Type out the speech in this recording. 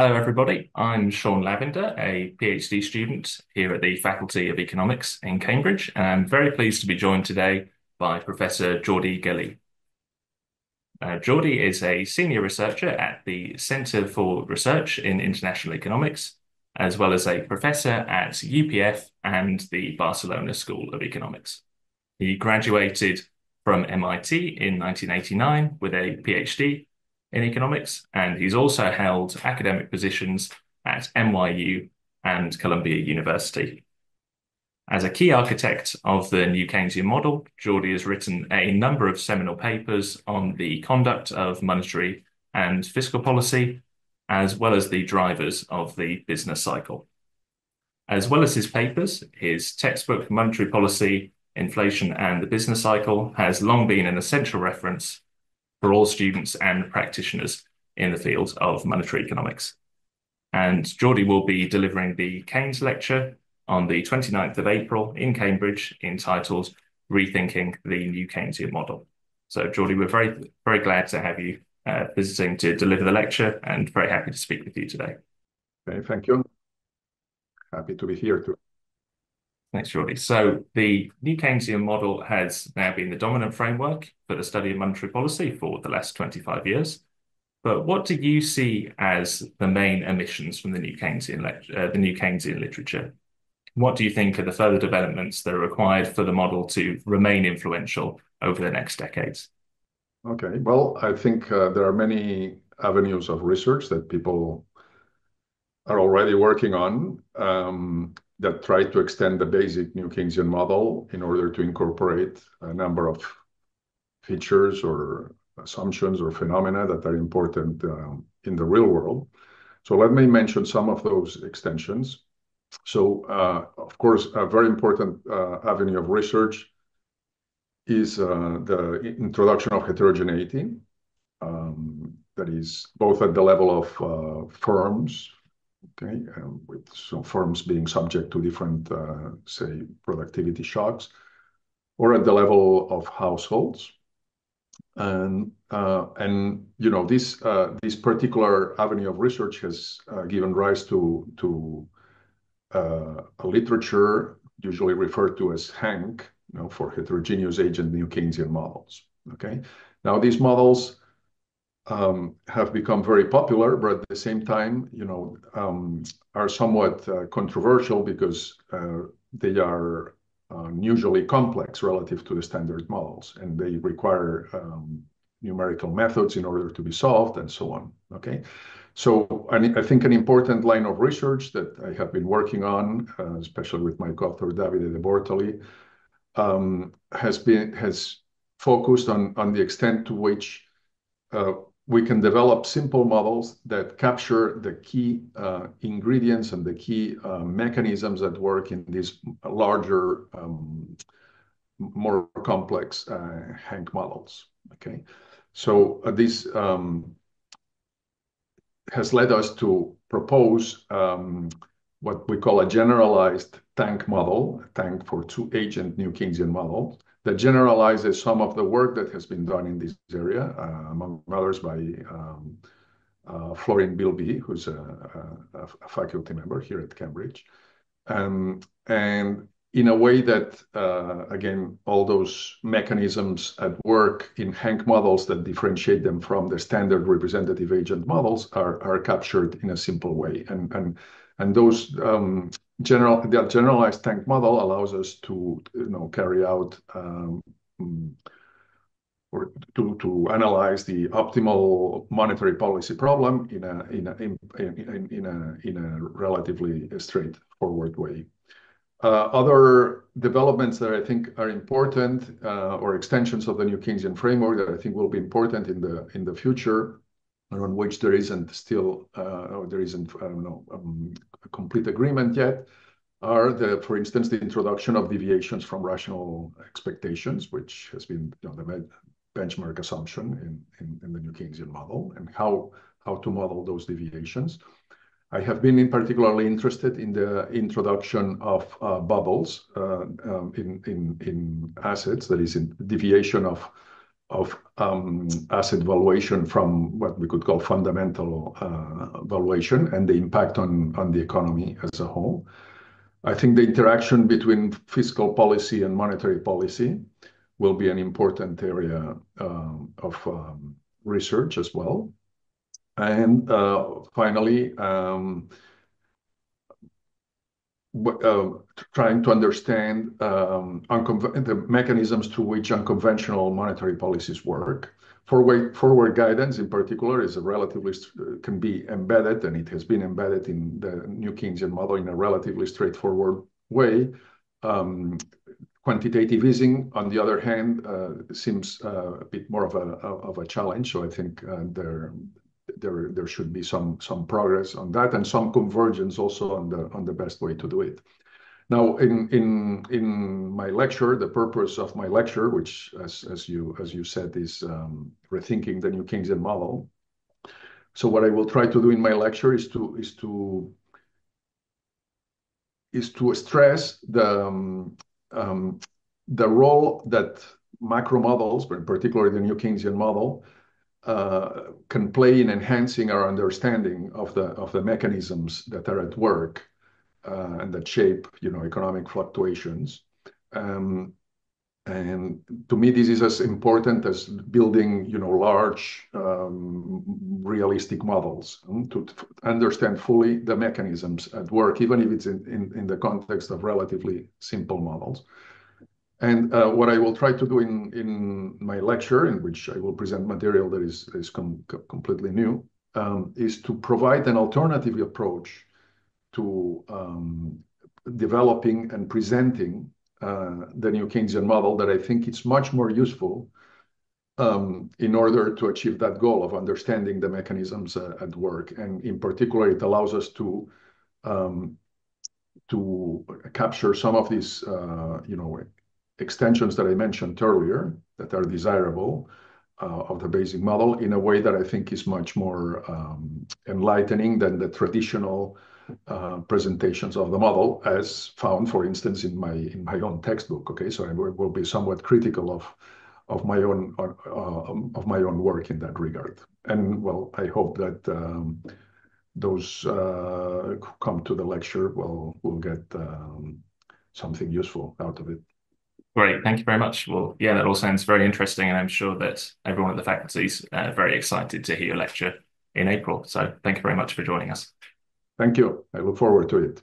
Hello, everybody. I'm Sean Lavender, a PhD student here at the Faculty of Economics in Cambridge, and I'm very pleased to be joined today by Professor Jordi Galí. Uh, Jordi is a senior researcher at the Centre for Research in International Economics, as well as a professor at UPF and the Barcelona School of Economics. He graduated from MIT in 1989 with a PhD in economics, and he's also held academic positions at NYU and Columbia University. As a key architect of the new Keynesian model, Jordi has written a number of seminal papers on the conduct of monetary and fiscal policy, as well as the drivers of the business cycle. As well as his papers, his textbook, Monetary Policy, Inflation and the Business Cycle, has long been an essential reference for all students and practitioners in the field of monetary economics. And Jordi will be delivering the Keynes lecture on the 29th of April in Cambridge entitled Rethinking the New Keynesian Model. So, Jordi, we're very, very glad to have you uh, visiting to deliver the lecture and very happy to speak with you today. Okay, thank you. Happy to be here too. Thanks, Jordi. So the new Keynesian model has now been the dominant framework for the study of monetary policy for the last 25 years. But what do you see as the main emissions from the new Keynesian, uh, the new Keynesian literature? What do you think are the further developments that are required for the model to remain influential over the next decades? Okay, well, I think uh, there are many avenues of research that people are already working on. Um, that try to extend the basic New Keynesian model in order to incorporate a number of features or assumptions or phenomena that are important um, in the real world. So let me mention some of those extensions. So, uh, of course, a very important uh, avenue of research is uh, the introduction of heterogeneity. Um, that is both at the level of firms, okay, um, with some firms being subject to different, uh, say, productivity shocks, or at the level of households. And, uh, and you know, this, uh, this particular avenue of research has given rise to, to a literature usually referred to as HANK, you know, for heterogeneous agent New Keynesian models. Okay. Now, these models um, have become very popular, but at the same time, you know, um, are somewhat uh, controversial because uh, they are unusually complex relative to the standard models, and they require um, numerical methods in order to be solved and so on. Okay. So I think an important line of research that I have been working on, uh, especially with my co-author Davide Debortoli, um, has been has focused on on the extent to which uh, we can develop simple models that capture the key uh, ingredients and the key uh, mechanisms that work in these larger, um, more complex uh, HANK models. Okay, so this um, has led us to propose um, what we call a generalized TANK model, TANK for two-agent New Keynesian model, that generalizes some of the work that has been done in this area, uh, among others by um, uh, Florian Bilbiie, who's a, a, a, faculty member here at Cambridge. Um, and in a way that, uh, again, all those mechanisms at work in HANK models that differentiate them from the standard representative agent models are, are captured in a simple way. And, and, and those um, general that generalized TANK model allows us to you know carry out um, or to, to analyze the optimal monetary policy problem in a in a in, in, in a in a relatively straightforward way. Uh, other developments that I think are important uh, or extensions of the new Keynesian framework that I think will be important in the in the future on which there isn't still, uh, or there isn't, I don't know, um, a complete agreement yet, are the, for instance, the introduction of deviations from rational expectations, which has been you know, the benchmark assumption in, in the new Keynesian model, and how, how to model those deviations. I have been particularly interested in the introduction of uh, bubbles uh, um, in, in, in assets, that is in deviation of of um, asset valuation from what we could call fundamental uh, valuation and the impact on, the economy as a whole. I think the interaction between fiscal policy and monetary policy will be an important area um, of um, research as well. And uh, finally, um, uh, trying to understand um, the mechanisms through which unconventional monetary policies work. Forward guidance, in particular, is relatively can be embedded, and it has been embedded in the New Keynesian model in a relatively straightforward way. Um, quantitative easing, on the other hand, uh, seems uh, a bit more of a challenge. So I think there should be some some progress on that and some convergence also on the on the best way to do it. Now, in in in my lecture, the purpose of my lecture, which as as you as you said, is um, rethinking the new Keynesian model. So what I will try to do in my lecture is to is to is to stress the um, um, the role that macro models, but in particular the new Keynesian model, can play in enhancing our understanding of the of the mechanisms that are at work uh, and that shape, you know, economic fluctuations. Um, and to me, this is as important as building, you know, large, um, realistic models um, to understand fully the mechanisms at work, even if it's in, in the context of relatively simple models. And uh, what I will try to do in, in my lecture, in which I will present material that is, is com completely new, um, is to provide an alternative approach to um, developing and presenting uh, the new Keynesian model that I think it's much more useful um, in order to achieve that goal of understanding the mechanisms uh, at work. And in particular, it allows us to um, to capture some of these, uh, you know, extensions that I mentioned earlier that are desirable uh, of the basic model in a way that I think is much more um, enlightening than the traditional uh, presentations of the model as found, for instance, in my in my own textbook. Okay, so I will be somewhat critical of of my own uh, of my own work in that regard. And well, I hope that um, those uh, come to the lecture will will get um, something useful out of it. Great. Thank you very much. Well, yeah, that all sounds very interesting, and I'm sure that everyone at the faculty is uh, very excited to hear your lecture in April. So thank you very much for joining us. Thank you. I look forward to it.